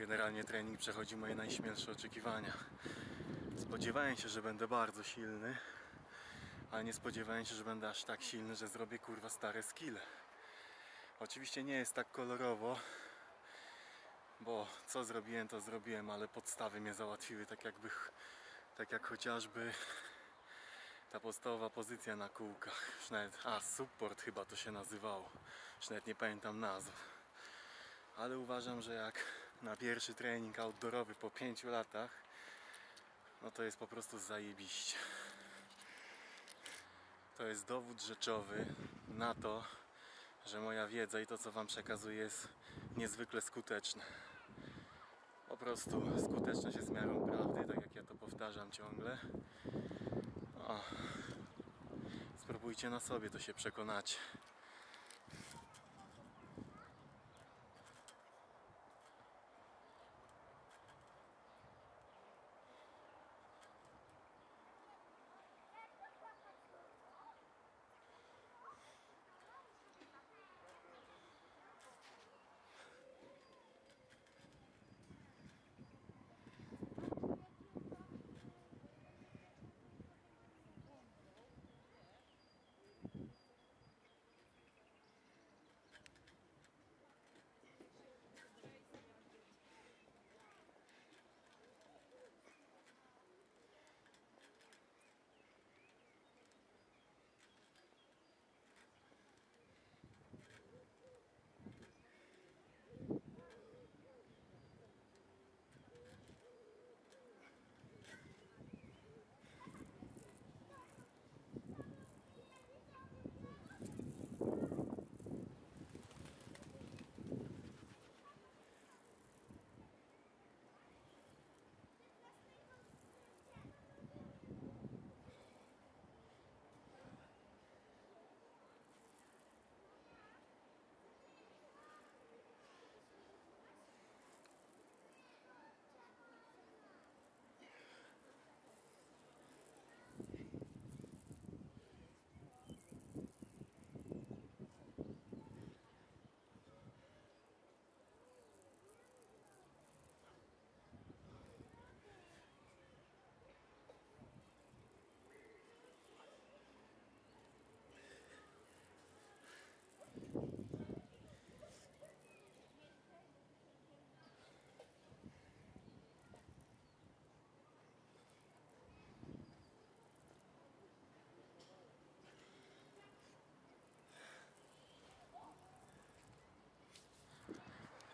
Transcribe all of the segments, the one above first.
Generalnie trening przechodzi moje najśmielsze oczekiwania. Spodziewałem się, że będę bardzo silny, ale nie spodziewałem się, że będę aż tak silny, że zrobię kurwa stare skille. Oczywiście nie jest tak kolorowo, bo co zrobiłem, to zrobiłem, ale podstawy mnie załatwiły, tak jakby, tak jak chociażby ta podstawowa pozycja na kółkach. Nawet, a support chyba to się nazywało, już nawet nie pamiętam nazw. Ale uważam, że jak na pierwszy trening outdoorowy po 5 latach, no to jest po prostu zajebiście. To jest dowód rzeczowy na to, że moja wiedza i to co Wam przekazuję jest niezwykle skuteczne. Po prostu skuteczność jest miarą prawdy, tak jak ja to powtarzam ciągle. O. Spróbujcie na sobie, to się przekonacie.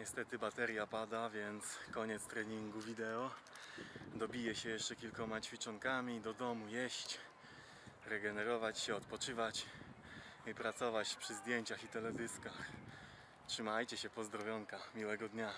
Niestety bateria pada, więc koniec treningu wideo. Dobiję się jeszcze kilkoma ćwiczonkami, do domu jeść, regenerować się, odpoczywać i pracować przy zdjęciach i teledyskach. Trzymajcie się, pozdrowionka, miłego dnia.